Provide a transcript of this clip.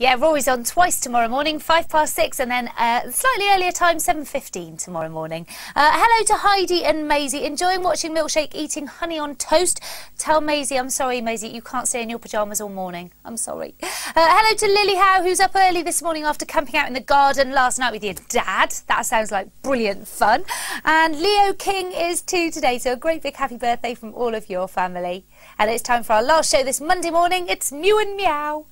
Yeah, Roary's on twice tomorrow morning, five past six, and then uh, slightly earlier time, seven fifteen tomorrow morning. Uh, hello to Heidi and Maisie, enjoying watching Milkshake eating honey on toast. Tell Maisie, I'm sorry, Maisie, you can't stay in your pajamas all morning. I'm sorry. Uh, hello to Lily Howe, who's up early this morning after camping out in the garden last night with your dad. That sounds like brilliant fun. And Leo King is two today, so a great big happy birthday from all of your family. And it's time for our last show this Monday morning. It's New and Meow.